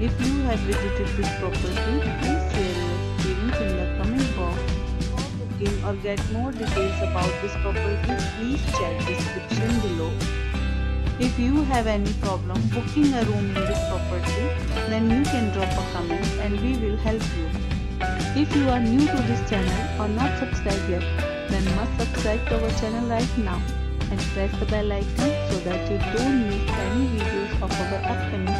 If you have visited this property, please share your experience in the comment box. For booking or get more details about this property, please check description below. If you have any problem booking a room in this property, then you can drop a comment and we will help you. If you are new to this channel or not subscribed yet, then must subscribe to our channel right now and press the bell icon so that you don't miss any videos of our upcoming